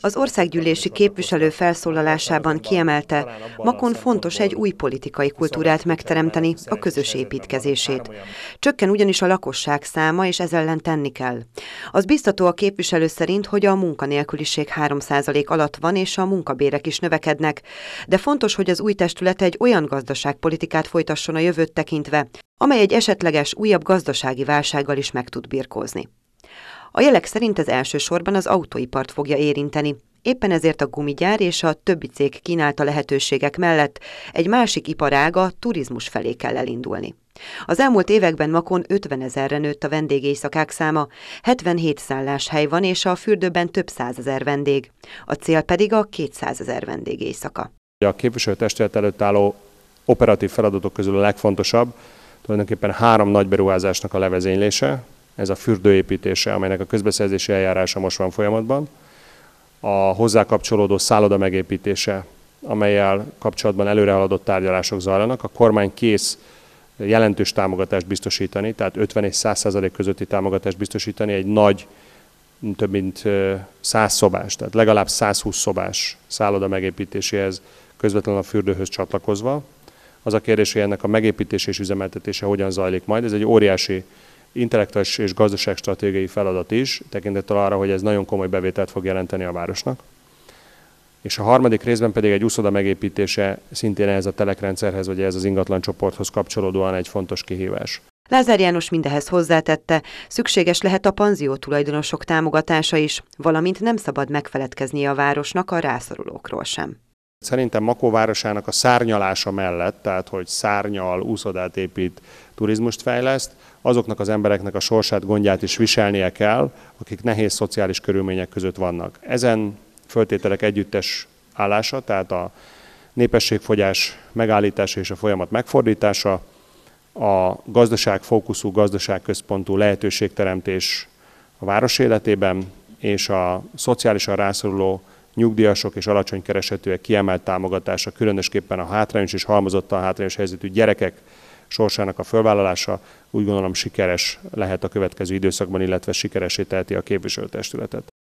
Az országgyűlési képviselő felszólalásában kiemelte, Makon fontos egy új politikai kultúrát megteremteni, a közös építkezését. Csökken ugyanis a lakosság száma, és ez ellen tenni kell. Az biztató a képviselő szerint, hogy a munkanélküliség 3% alatt van, és a munkabérek is növekednek, de fontos, hogy az új testület egy olyan gazdaságpolitikát folytasson a jövőt tekintve, amely egy esetleges újabb gazdasági válsággal is meg tud birkózni. A jelek szerint ez elsősorban az autóipart fogja érinteni. Éppen ezért a gumigyár és a többi cég kínálta lehetőségek mellett egy másik iparág a turizmus felé kell elindulni. Az elmúlt években Makon 50 ezerre nőtt a vendégészakák száma, 77 szálláshely van, és a fürdőben több százezer vendég. A cél pedig a 200 ezer vendégészaka. A képviselőtestület előtt álló operatív feladatok közül a legfontosabb tulajdonképpen három nagy beruházásnak a levezénylése, ez a fürdőépítése, amelynek a közbeszerzési eljárása most van folyamatban, a hozzá kapcsolódó szálloda megépítése, amelyel kapcsolatban előrehaladott tárgyalások zajlanak. A kormány kész jelentős támogatást biztosítani, tehát 50 és 100 százalék közötti támogatást biztosítani egy nagy, több mint 100 szobás, tehát legalább 120 szobás szálloda megépítéséhez közvetlenül a fürdőhöz csatlakozva. Az a kérdés, hogy ennek a megépítés és üzemeltetése hogyan zajlik majd. Ez egy óriási intellektuális és gazdaságstratégiai feladat is, tekintettel arra, hogy ez nagyon komoly bevételt fog jelenteni a városnak. És a harmadik részben pedig egy úszoda megépítése szintén ehhez a telekrendszerhez, vagy ehhez az ingatlan csoporthoz kapcsolódóan egy fontos kihívás. Lázár János mindehez hozzátette, szükséges lehet a panzió tulajdonosok támogatása is, valamint nem szabad megfeledkezni a városnak a rászorulókról sem. Szerintem Makó városának a szárnyalása mellett, tehát hogy szárnyal, úszodát épít, turizmust fejleszt, azoknak az embereknek a sorsát, gondját is viselnie kell, akik nehéz szociális körülmények között vannak. Ezen föltételek együttes állása, tehát a népességfogyás megállítása és a folyamat megfordítása, a gazdaság fókuszú, gazdaságközpontú lehetőségteremtés a város életében, és a szociálisan rászoruló nyugdíjasok és alacsony keresetűek kiemelt támogatása, különösképpen a hátrányos és halmozottan hátrányos helyzetű gyerekek sorsának a fölvállalása úgy gondolom sikeres lehet a következő időszakban, illetve sikeresé teheti a képviselőtestületet.